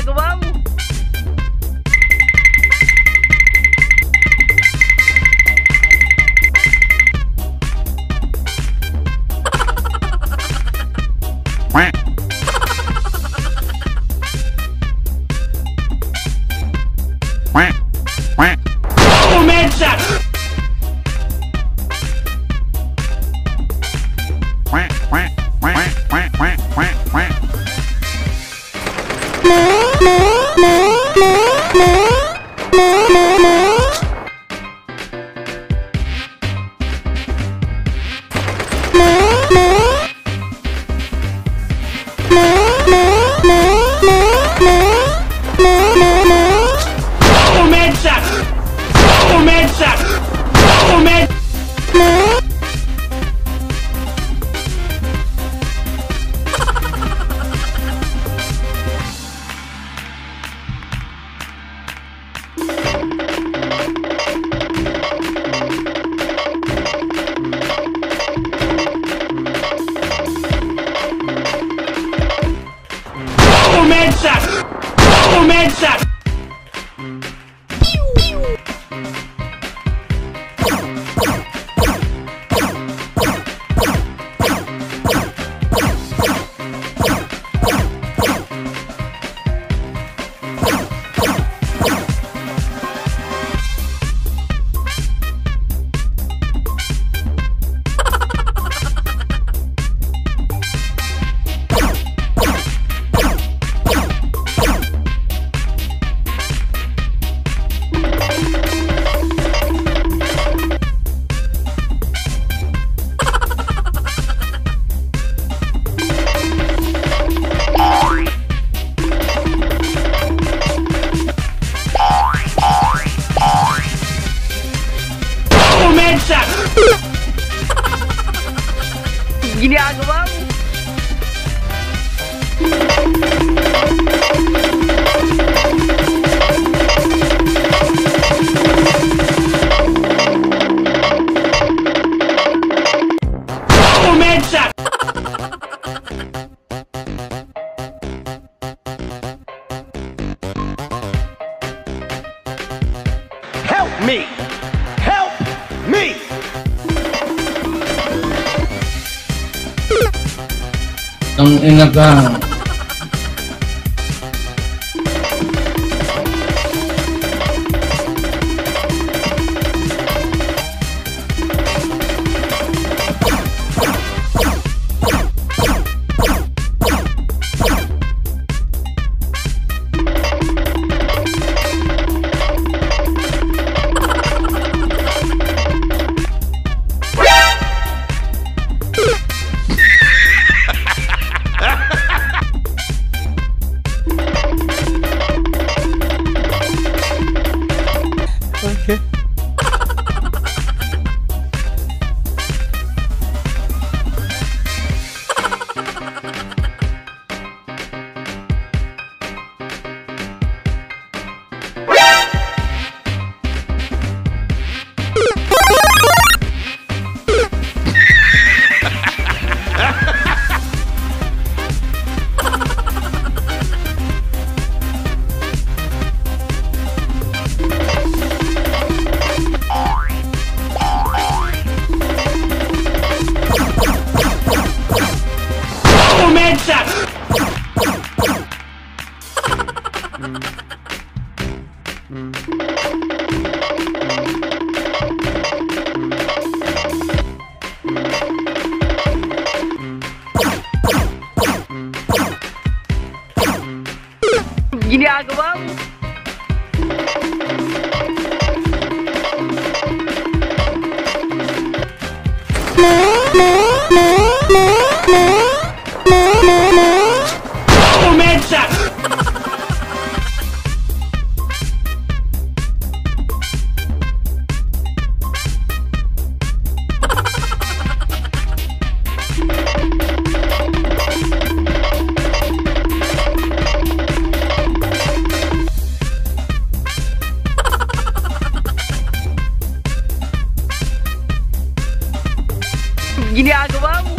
Ginagawa mo. Começa! Começa! Começa! Começa! Começa! Começa! Começa! Ang ina ka. 음. Guilherme, vamos! No! Ginagawa mo.